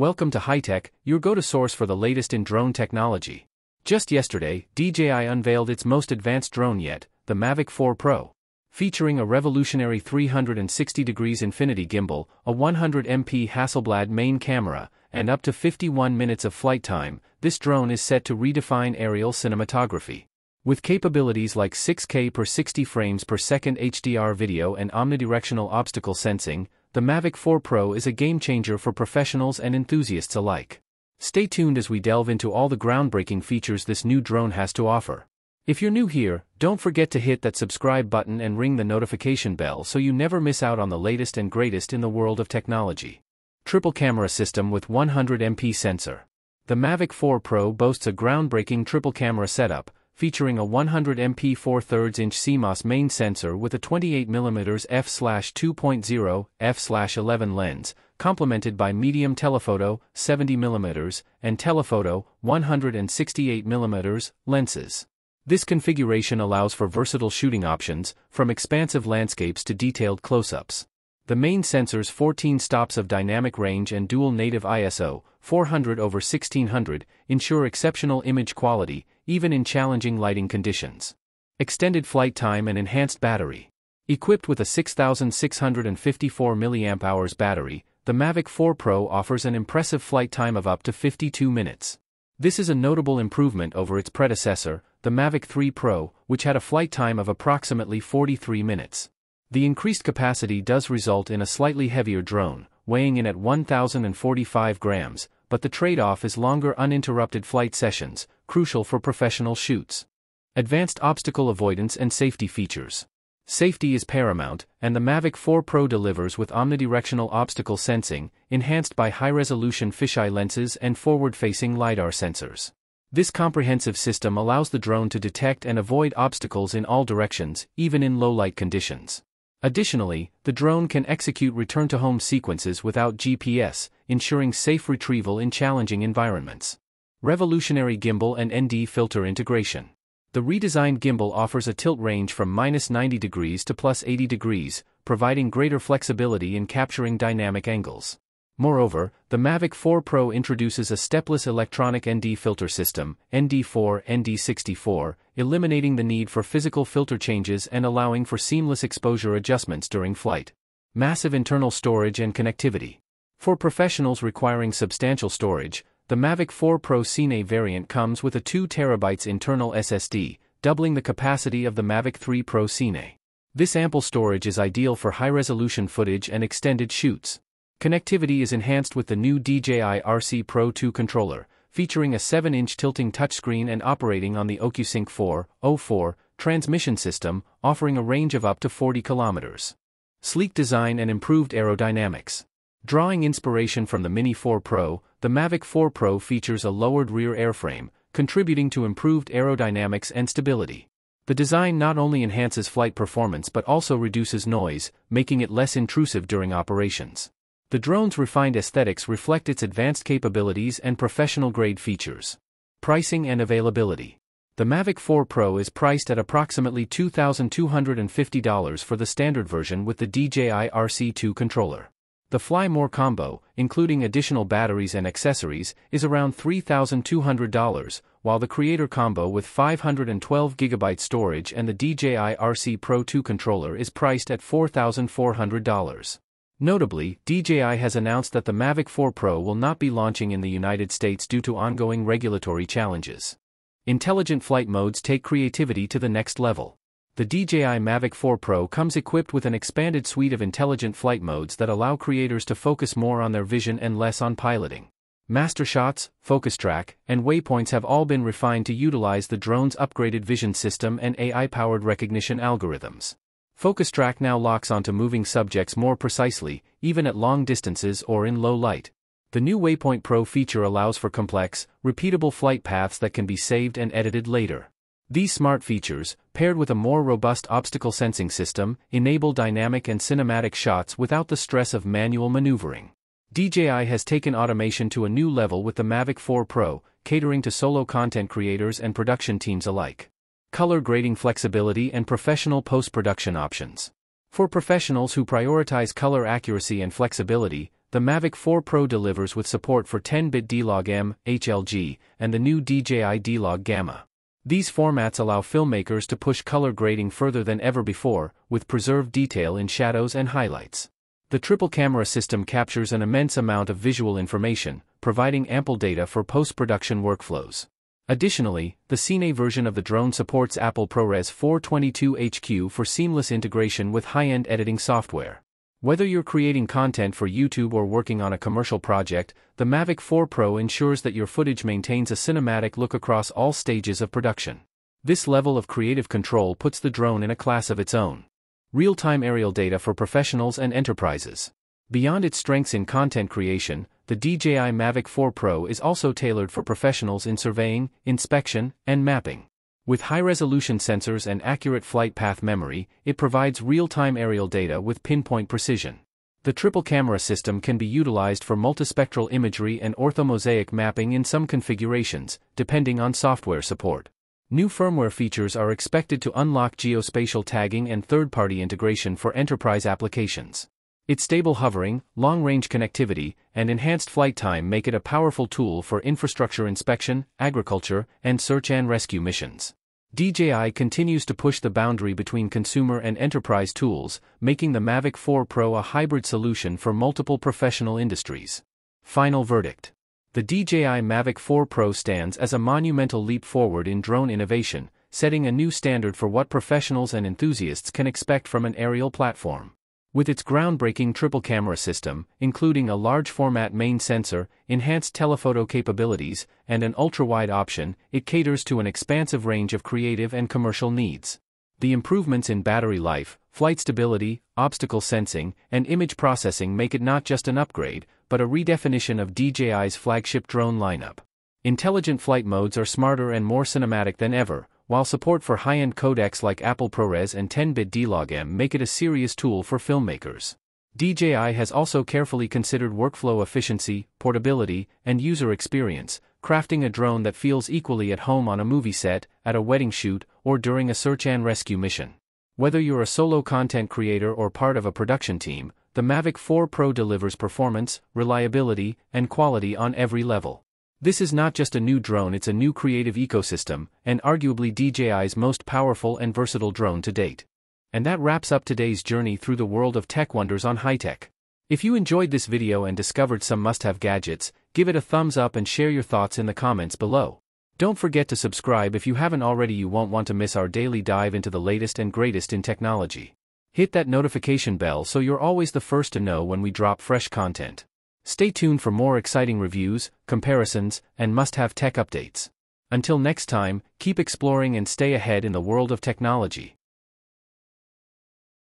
Welcome to HiTEC, your go-to source for the latest in drone technology. Just yesterday, DJI unveiled its most advanced drone yet, the Mavic 4 Pro. Featuring a revolutionary 360 degrees infinity gimbal, a 100 MP Hasselblad main camera, and up to 51 minutes of flight time, this drone is set to redefine aerial cinematography. With capabilities like 6K per 60 frames per second HDR video and omnidirectional obstacle sensing, the Mavic 4 Pro is a game changer for professionals and enthusiasts alike. Stay tuned as we delve into all the groundbreaking features this new drone has to offer. If you're new here, don't forget to hit that subscribe button and ring the notification bell so you never miss out on the latest and greatest in the world of technology. Triple camera system with 100 MP sensor. The Mavic 4 Pro boasts a groundbreaking triple camera setup, featuring a 100MP 4 3 inch CMOS main sensor with a 28mm f/2.0 f/11 lens, complemented by medium telephoto 70mm and telephoto 168mm lenses. This configuration allows for versatile shooting options, from expansive landscapes to detailed close-ups. The main sensor's 14 stops of dynamic range and dual native ISO 400 over 1600 ensure exceptional image quality, even in challenging lighting conditions. Extended flight time and enhanced battery. Equipped with a 6654 mAh battery, the Mavic 4 Pro offers an impressive flight time of up to 52 minutes. This is a notable improvement over its predecessor, the Mavic 3 Pro, which had a flight time of approximately 43 minutes. The increased capacity does result in a slightly heavier drone, weighing in at 1,045 grams, but the trade-off is longer uninterrupted flight sessions, crucial for professional shoots. Advanced obstacle avoidance and safety features. Safety is paramount, and the Mavic 4 Pro delivers with omnidirectional obstacle sensing, enhanced by high-resolution fisheye lenses and forward-facing LiDAR sensors. This comprehensive system allows the drone to detect and avoid obstacles in all directions, even in low-light conditions. Additionally, the drone can execute return-to-home sequences without GPS, ensuring safe retrieval in challenging environments. Revolutionary gimbal and ND filter integration. The redesigned gimbal offers a tilt range from minus 90 degrees to plus 80 degrees, providing greater flexibility in capturing dynamic angles. Moreover, the Mavic 4 Pro introduces a stepless electronic ND filter system, ND4 ND64, eliminating the need for physical filter changes and allowing for seamless exposure adjustments during flight. Massive internal storage and connectivity. For professionals requiring substantial storage, the Mavic 4 Pro Cine variant comes with a 2TB internal SSD, doubling the capacity of the Mavic 3 Pro Cine. This ample storage is ideal for high-resolution footage and extended shoots. Connectivity is enhanced with the new DJI RC Pro 2 controller, featuring a 7-inch tilting touchscreen and operating on the OcuSync 404 transmission system, offering a range of up to 40 kilometers. Sleek design and improved aerodynamics. Drawing inspiration from the Mini 4 Pro, the Mavic 4 Pro features a lowered rear airframe, contributing to improved aerodynamics and stability. The design not only enhances flight performance but also reduces noise, making it less intrusive during operations. The drone's refined aesthetics reflect its advanced capabilities and professional-grade features. Pricing and availability. The Mavic 4 Pro is priced at approximately $2,250 for the standard version with the DJI RC2 controller. The Fly More combo, including additional batteries and accessories, is around $3,200, while the Creator combo with 512GB storage and the DJI RC Pro 2 controller is priced at $4,400. Notably, DJI has announced that the Mavic 4 Pro will not be launching in the United States due to ongoing regulatory challenges. Intelligent flight modes take creativity to the next level the DJI Mavic 4 Pro comes equipped with an expanded suite of intelligent flight modes that allow creators to focus more on their vision and less on piloting. Master shots, focus track, and waypoints have all been refined to utilize the drone's upgraded vision system and AI-powered recognition algorithms. Focus track now locks onto moving subjects more precisely, even at long distances or in low light. The new Waypoint Pro feature allows for complex, repeatable flight paths that can be saved and edited later. These smart features, paired with a more robust obstacle sensing system, enable dynamic and cinematic shots without the stress of manual maneuvering. DJI has taken automation to a new level with the Mavic 4 Pro, catering to solo content creators and production teams alike. Color grading flexibility and professional post-production options. For professionals who prioritize color accuracy and flexibility, the Mavic 4 Pro delivers with support for 10-bit D-Log M, HLG, and the new DJI D-Log Gamma. These formats allow filmmakers to push color grading further than ever before, with preserved detail in shadows and highlights. The triple camera system captures an immense amount of visual information, providing ample data for post-production workflows. Additionally, the Cine version of the drone supports Apple ProRes 422 HQ for seamless integration with high-end editing software. Whether you're creating content for YouTube or working on a commercial project, the Mavic 4 Pro ensures that your footage maintains a cinematic look across all stages of production. This level of creative control puts the drone in a class of its own. Real-time aerial data for professionals and enterprises. Beyond its strengths in content creation, the DJI Mavic 4 Pro is also tailored for professionals in surveying, inspection, and mapping. With high-resolution sensors and accurate flight path memory, it provides real-time aerial data with pinpoint precision. The triple camera system can be utilized for multispectral imagery and orthomosaic mapping in some configurations, depending on software support. New firmware features are expected to unlock geospatial tagging and third-party integration for enterprise applications. Its stable hovering, long-range connectivity, and enhanced flight time make it a powerful tool for infrastructure inspection, agriculture, and search and rescue missions. DJI continues to push the boundary between consumer and enterprise tools, making the Mavic 4 Pro a hybrid solution for multiple professional industries. Final verdict. The DJI Mavic 4 Pro stands as a monumental leap forward in drone innovation, setting a new standard for what professionals and enthusiasts can expect from an aerial platform. With its groundbreaking triple camera system, including a large format main sensor, enhanced telephoto capabilities, and an ultra-wide option, it caters to an expansive range of creative and commercial needs. The improvements in battery life, flight stability, obstacle sensing, and image processing make it not just an upgrade, but a redefinition of DJI's flagship drone lineup. Intelligent flight modes are smarter and more cinematic than ever, while support for high-end codecs like Apple ProRes and 10-bit D-Log-M make it a serious tool for filmmakers. DJI has also carefully considered workflow efficiency, portability, and user experience, crafting a drone that feels equally at home on a movie set, at a wedding shoot, or during a search and rescue mission. Whether you're a solo content creator or part of a production team, the Mavic 4 Pro delivers performance, reliability, and quality on every level. This is not just a new drone, it's a new creative ecosystem, and arguably DJI's most powerful and versatile drone to date. And that wraps up today's journey through the world of tech wonders on HiTEC. If you enjoyed this video and discovered some must-have gadgets, give it a thumbs up and share your thoughts in the comments below. Don't forget to subscribe if you haven't already you won't want to miss our daily dive into the latest and greatest in technology. Hit that notification bell so you're always the first to know when we drop fresh content. Stay tuned for more exciting reviews, comparisons, and must-have tech updates. Until next time, keep exploring and stay ahead in the world of technology.